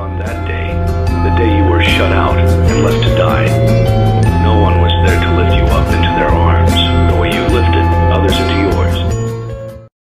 on that day, the day you were shut out and left to die. No one was there to lift you up into their arms the way you lifted others into